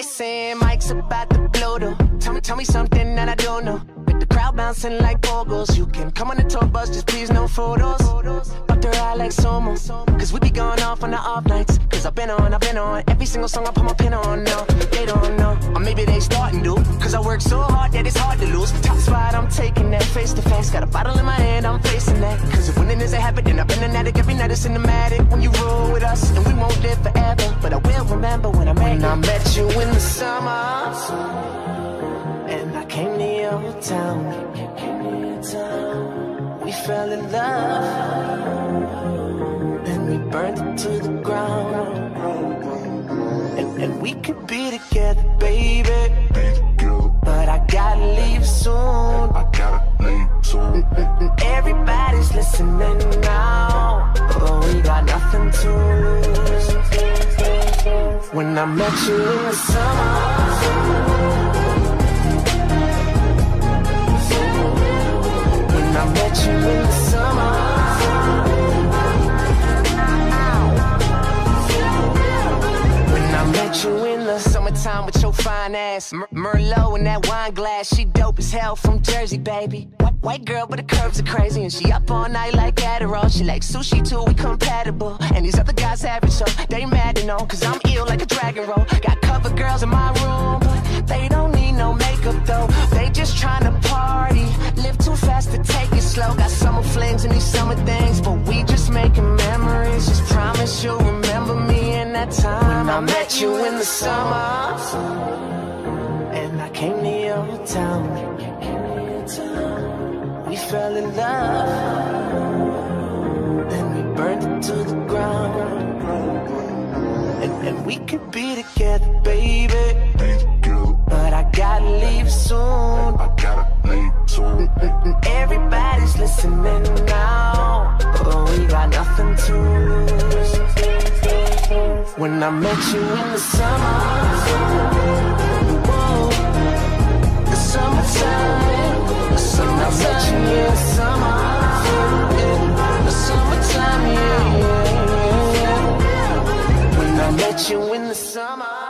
it's about to blow though. Tell me, tell me something that I don't know. With the crowd bouncing like pogos, you can come on the tour bus, just please no photos. But they're out like Somo, cause we be going off on the off nights. Cause I've been on, I've been on every single song I put my pin on. No, they don't know, or maybe they starting to. Cause I work so hard that it's hard to lose. Top spot, I'm taking that face to face. Got a bottle in my hand, I'm facing addict every night. It's cinematic when you roll with us, and we won't live forever. But I will remember when I met, when I met you in the summer. And I came to your town. We fell in love. And we burned it to the ground. And, and we could be together, baby. But I gotta leave soon. I gotta leave soon. Everybody's listening now. When I met you in the summer. When I met you in the summer. When I met you summertime with your fine ass. Mer- Merlot in that wine glass. She dope as hell from Jersey, baby. White, girl, but the curves are crazy. And she up all night like Adderall. She like sushi too, we compatible. And these other guys average, so they mad to know Cause I'm ill like a dragon roll. Got cover girls in my room But they don't need no makeup though. They just tryna party. Live too fast to take it slow. Got summer flings and these summer things But we just making memories. Just promise you'll remember me in that time I met you in the summer. And I came to your town. We fell in love. And we burned it to the ground. And, and we could be together, baby When I met you in the summer, the summertime, the summer. I met you in the summer, the summertime, yeah, yeah. When I met you in the summer.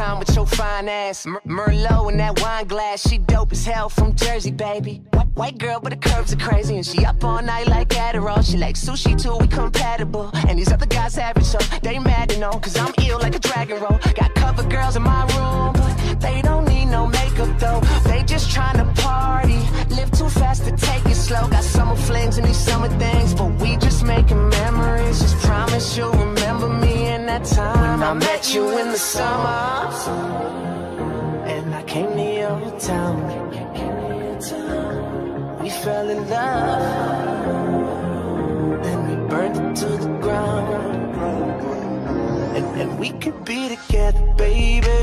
Summertime with your fine ass. Mer- Merlot in that wine glass. She dope as hell from Jersey, baby. White, girl, but the curves are crazy. And she up all night like Adderall. She like sushi too, we compatible. And these other guys average, so they mad to know Cause I'm ill like a dragon roll. Got cover girls in my room But they don't need no makeup though. They just tryna party. Live too fast to take it slow. Got summer flings and these summer things But we just making memories. Just promise you'll time I met you in the summer. And I came to your town. We fell in love. And we burned it to the ground. And, and we could be together, baby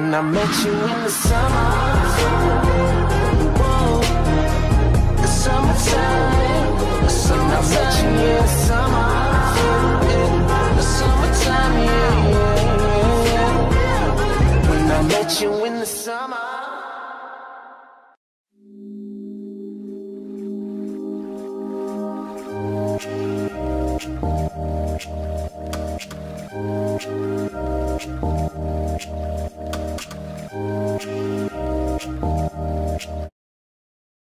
when I met you in the summer. The summertime. I met you in the summer. The summertime. When I met you in the summer.